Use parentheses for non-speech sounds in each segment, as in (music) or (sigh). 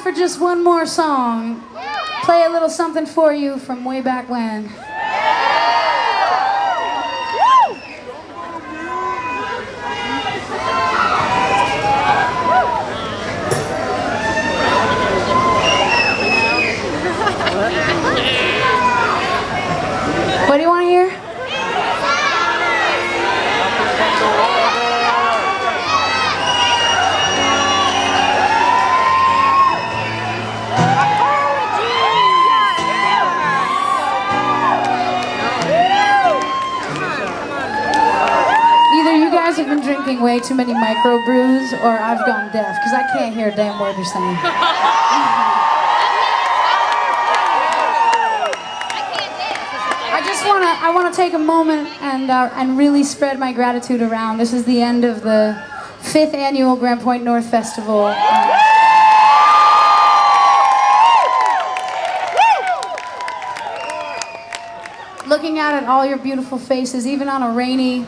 for just one more song. Play a little something for you from way back when. What do you want to hear? Drinking way too many microbrews or I've gone deaf because I can't hear a damn word you're saying. (laughs) I just want to I want to take a moment and uh, and really spread my gratitude around. This is the end of the fifth annual Grand Point North Festival. Uh, looking out at all your beautiful faces, even on a rainy,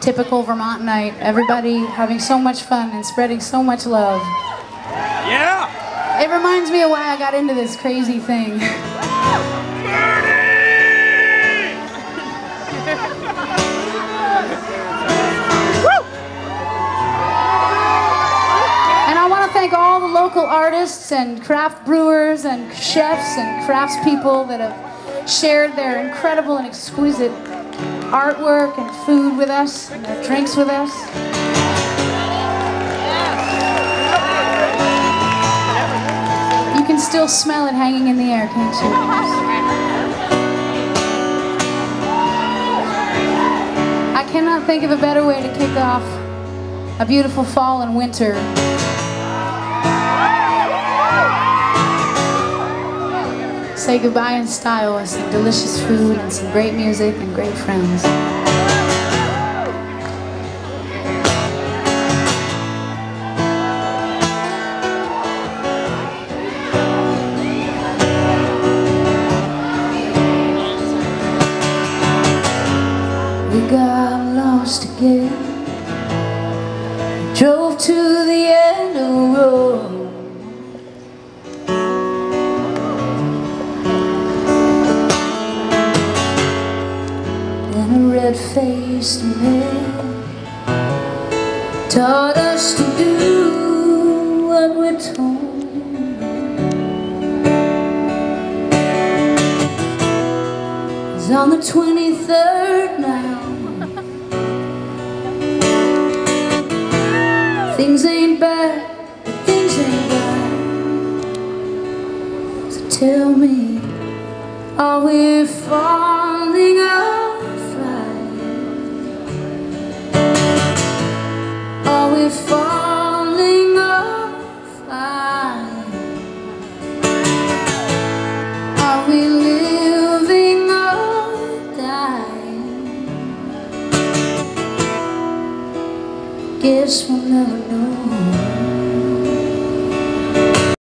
typical Vermont night, everybody having so much fun and spreading so much love. Yeah! It reminds me of why I got into this crazy thing. And I want to thank all the local artists and craft brewers and chefs and craftspeople that have shared their incredible and exquisite artwork and food with us and their drinks with us. You can still smell it hanging in the air, can't you? I cannot think of a better way to kick off a beautiful fall and winter. Say goodbye in style with some delicious food and some great music and great friends. We got lost again. Drove to the end of the road. Then a red-faced man taught us to do what we're told. It's on the 23rd now. Things ain't bad, but things ain't bad. So tell me, are we falling off We falling off? Are we living or dying? Guess we're